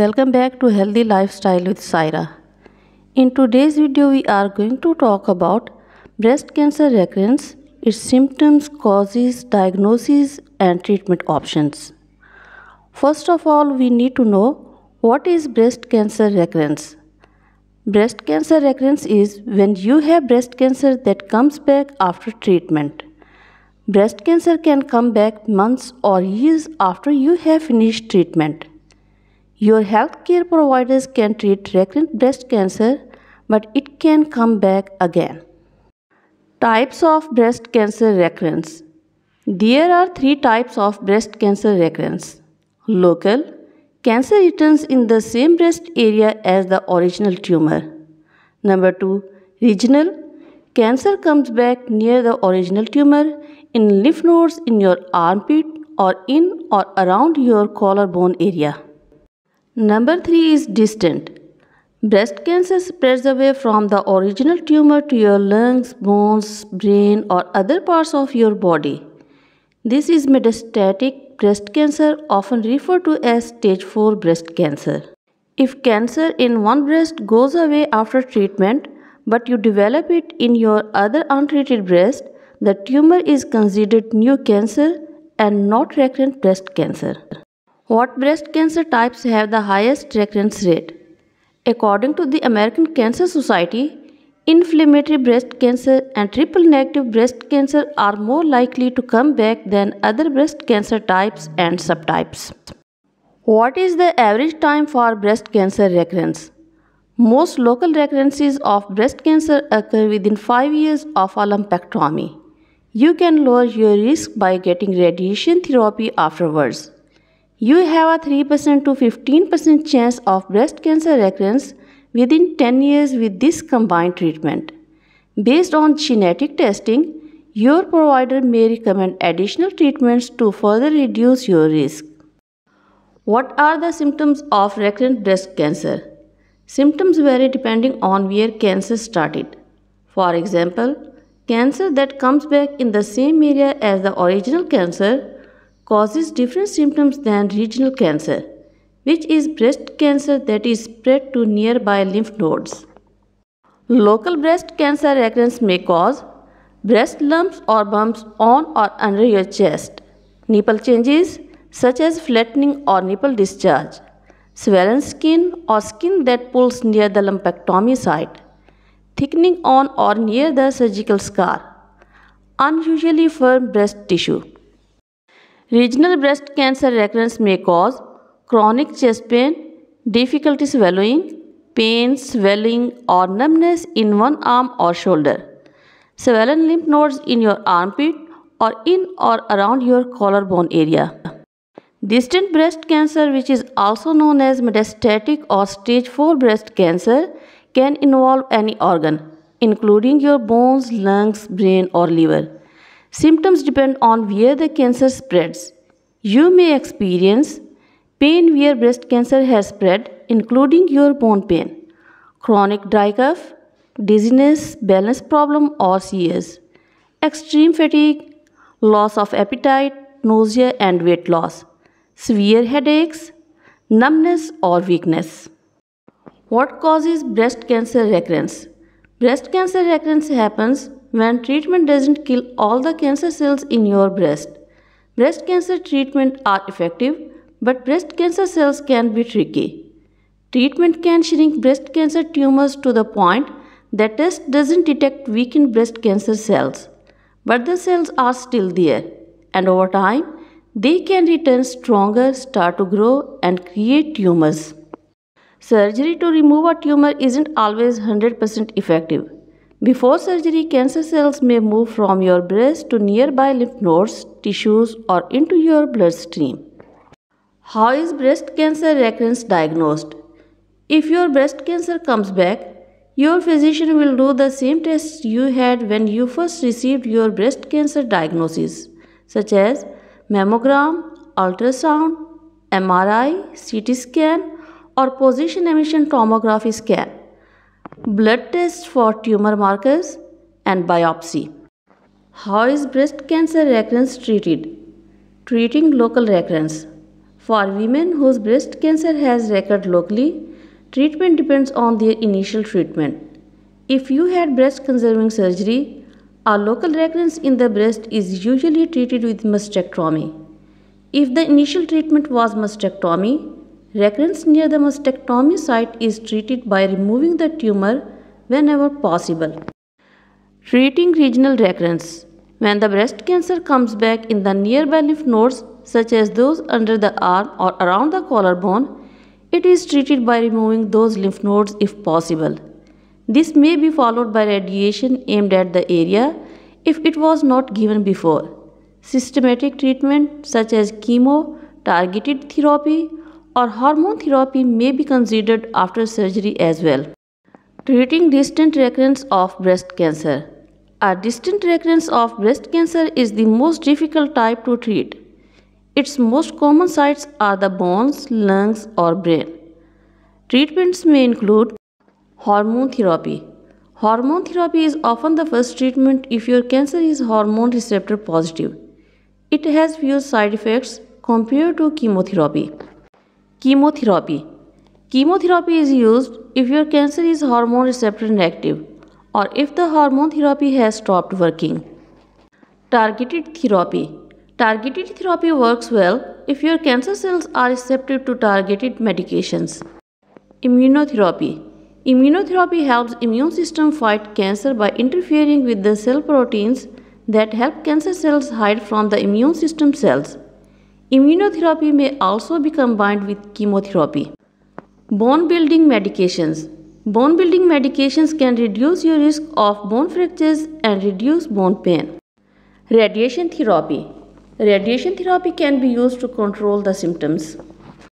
Welcome back to Healthy Lifestyle with Saira. In today's video, we are going to talk about breast cancer recurrence, its symptoms, causes, diagnosis, and treatment options. First of all, we need to know what is breast cancer recurrence. Breast cancer recurrence is when you have breast cancer that comes back after treatment. Breast cancer can come back months or years after you have finished treatment. Your healthcare providers can treat recurrent breast cancer, but it can come back again. Types of breast cancer recurrence There are three types of breast cancer recurrence local, cancer returns in the same breast area as the original tumor. Number 2, regional, cancer comes back near the original tumor in lymph nodes in your armpit or in or around your collarbone area. Number 3 is distant. Breast cancer spreads away from the original tumor to your lungs, bones, brain, or other parts of your body. This is metastatic breast cancer, often referred to as stage 4 breast cancer. If cancer in one breast goes away after treatment, but you develop it in your other untreated breast, the tumor is considered new cancer and not recurrent breast cancer. What breast cancer types have the highest recurrence rate? According to the American Cancer Society, inflammatory breast cancer and triple negative breast cancer are more likely to come back than other breast cancer types and subtypes. What is the average time for breast cancer recurrence? Most local recurrences of breast cancer occur within 5 years of a lumpectomy. You can lower your risk by getting radiation therapy afterwards. You have a 3% to 15% chance of breast cancer recurrence within 10 years with this combined treatment. Based on genetic testing, your provider may recommend additional treatments to further reduce your risk. What are the symptoms of recurrent breast cancer? Symptoms vary depending on where cancer started. For example, Cancer that comes back in the same area as the original cancer causes different symptoms than regional cancer, which is breast cancer that is spread to nearby lymph nodes. Local breast cancer recurrence may cause breast lumps or bumps on or under your chest, nipple changes such as flattening or nipple discharge, swollen skin or skin that pulls near the lumpectomy site, thickening on or near the surgical scar, unusually firm breast tissue. Regional breast cancer recurrence may cause chronic chest pain difficulty swallowing pain swelling or numbness in one arm or shoulder swollen lymph nodes in your armpit or in or around your collarbone area distant breast cancer which is also known as metastatic or stage four breast cancer can involve any organ including your bones lungs brain or liver Symptoms depend on where the cancer spreads. You may experience pain where breast cancer has spread, including your bone pain, chronic dry cough, dizziness, balance problem, or seizures, extreme fatigue, loss of appetite, nausea, and weight loss, severe headaches, numbness, or weakness. What causes breast cancer recurrence? Breast cancer recurrence happens when treatment doesn't kill all the cancer cells in your breast. Breast cancer treatment are effective, but breast cancer cells can be tricky. Treatment can shrink breast cancer tumors to the point that test doesn't detect weakened breast cancer cells. But the cells are still there, and over time, they can return stronger, start to grow, and create tumors. Surgery to remove a tumor isn't always 100% effective. Before surgery, cancer cells may move from your breast to nearby lymph nodes, tissues, or into your bloodstream. How is breast cancer recurrence diagnosed? If your breast cancer comes back, your physician will do the same tests you had when you first received your breast cancer diagnosis, such as mammogram, ultrasound, MRI, CT scan, or positron emission tomography scan, blood tests for tumor markers, and biopsy. How is breast cancer recurrence treated? Treating local recurrence. For women whose breast cancer has recurred locally, treatment depends on their initial treatment. If you had breast conserving surgery, a local recurrence in the breast is usually treated with mastectomy. If the initial treatment was mastectomy, recurrence near the mastectomy site is treated by removing the tumor whenever possible. Treating regional recurrence. When the breast cancer comes back in the nearby lymph nodes such as those under the arm or around the collarbone, it is treated by removing those lymph nodes if possible. This may be followed by radiation aimed at the area if it was not given before. Systematic treatment such as chemo, targeted therapy, or hormone therapy may be considered after surgery as well. Treating distant recurrence of breast cancer. A distant recurrence of breast cancer is the most difficult type to treat. Its most common sites are the bones, lungs, or brain. Treatments may include Hormone therapy. Hormone therapy is often the first treatment if your cancer is hormone receptor positive. It has few side effects compared to chemotherapy. Chemotherapy. Chemotherapy is used if your cancer is hormone receptor inactive or if the hormone therapy has stopped working. Targeted therapy. Targeted therapy works well if your cancer cells are receptive to targeted medications. Immunotherapy. Immunotherapy helps immune system fight cancer by interfering with the cell proteins that help cancer cells hide from the immune system cells. Immunotherapy may also be combined with chemotherapy. Bone building medications. Bone building medications can reduce your risk of bone fractures and reduce bone pain. Radiation therapy. Radiation therapy can be used to control the symptoms.